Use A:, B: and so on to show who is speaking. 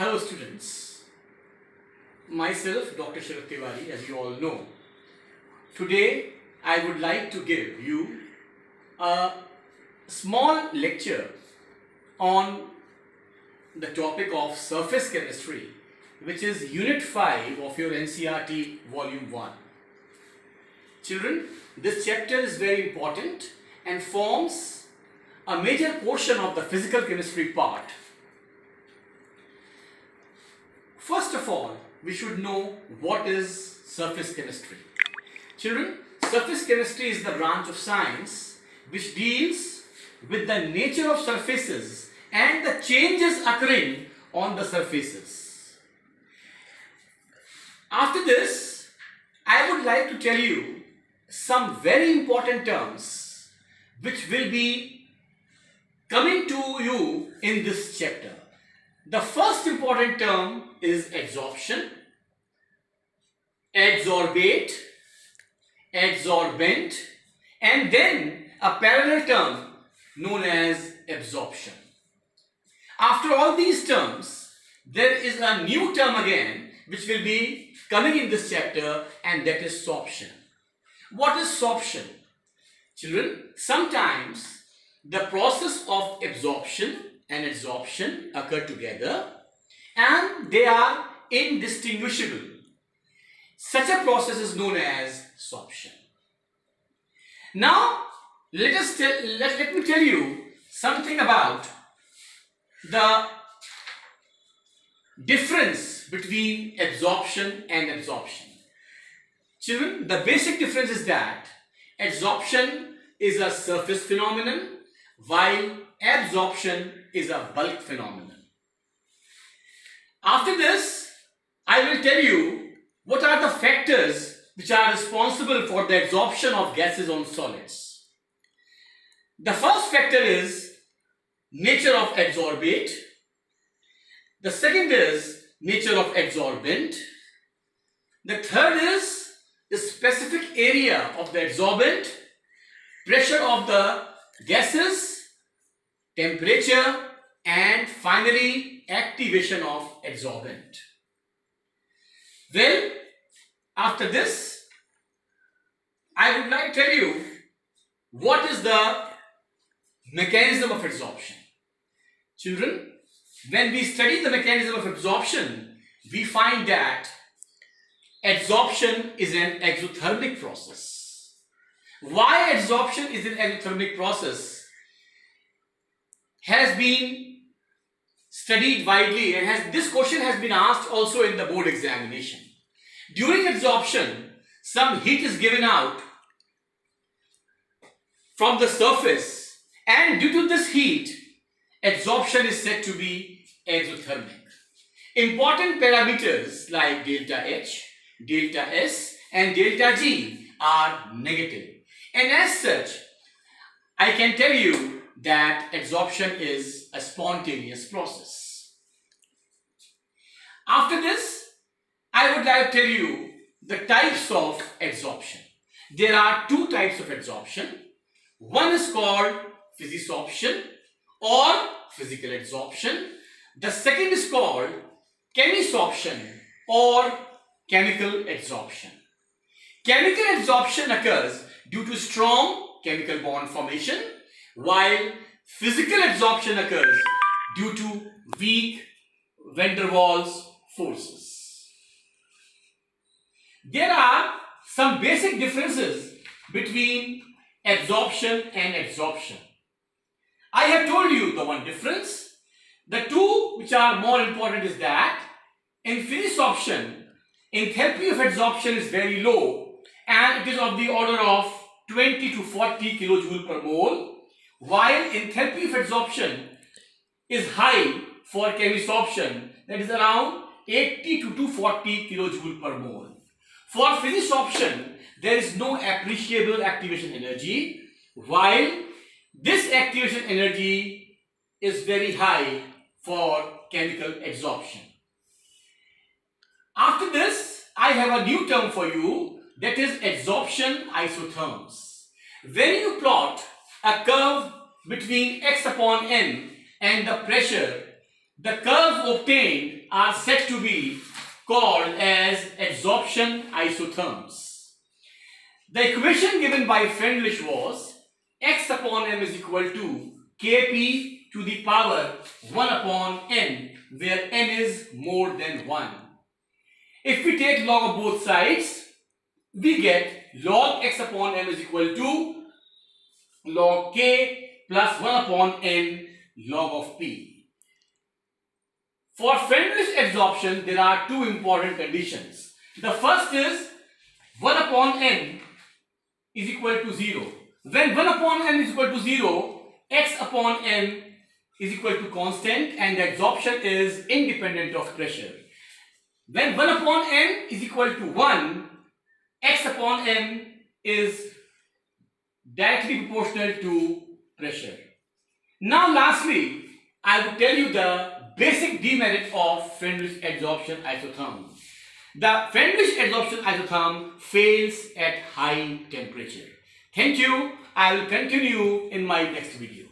A: Hello students, myself Dr. Sharad Tiwari as you all know. Today I would like to give you a small lecture on the topic of surface chemistry which is unit 5 of your NCERT volume 1. Children, this chapter is very important and forms a major portion of the physical chemistry part. First of all, we should know what is surface chemistry. Children, surface chemistry is the branch of science which deals with the nature of surfaces and the changes occurring on the surfaces. After this, I would like to tell you some very important terms which will be coming to you in this chapter. The first important term is adsorption, adsorbate, adsorbent and then a parallel term known as absorption. After all these terms, there is a new term again which will be coming in this chapter and that is sorption. What is sorption? Children, sometimes the process of absorption and adsorption occur together and they are indistinguishable. Such a process is known as sorption. Now, let us tell, let, let me tell you something about the difference between adsorption and absorption. Children, the basic difference is that adsorption is a surface phenomenon while absorption is a bulk phenomenon. After this, I will tell you what are the factors which are responsible for the adsorption of gases on solids. The first factor is nature of adsorbate. The second is nature of adsorbent. The third is the specific area of the adsorbent, pressure of the gases, temperature and finally activation of adsorbent. Well, after this, I would like to tell you what is the mechanism of adsorption. Children, when we study the mechanism of absorption, we find that adsorption is an exothermic process. Why adsorption is an exothermic process has been studied widely and has this question has been asked also in the board examination. During adsorption, some heat is given out from the surface and due to this heat, adsorption is said to be exothermic. Important parameters like delta H, delta S and delta G are negative. And as such, I can tell you that absorption is a spontaneous process. After this, I would like to tell you the types of absorption. There are two types of absorption. One is called physisorption or physical absorption. The second is called chemisorption or chemical absorption. Chemical absorption occurs due to strong chemical bond formation while physical adsorption occurs due to weak van der Waals forces. There are some basic differences between adsorption and adsorption. I have told you the one difference. The two which are more important is that in physisorption, enthalpy of adsorption is very low and it is of the order of 20 to 40 kilojoule per mole while enthalpy of adsorption is high for chemisorption that is around 80 to 240 kilojoule per mole. For physisorption, there is no appreciable activation energy while this activation energy is very high for chemical adsorption. After this, I have a new term for you that is adsorption isotherms. When you plot a curve between x upon n and the pressure, the curves obtained are said to be called as adsorption isotherms. The equation given by Freundlich was x upon m is equal to kp to the power 1 upon n where n is more than 1. If we take log of both sides, we get log x upon m is equal to log k plus 1 upon n log of p. For Freundlich adsorption, there are two important conditions. The first is 1 upon n is equal to 0. When 1 upon n is equal to 0, x upon n is equal to constant and the adsorption is independent of pressure. When 1 upon n is equal to 1, x upon m is directly proportional to pressure. Now lastly, I will tell you the basic demerit of Freundlich adsorption isotherm. The Freundlich adsorption isotherm fails at high temperature. Thank you. I will continue in my next video.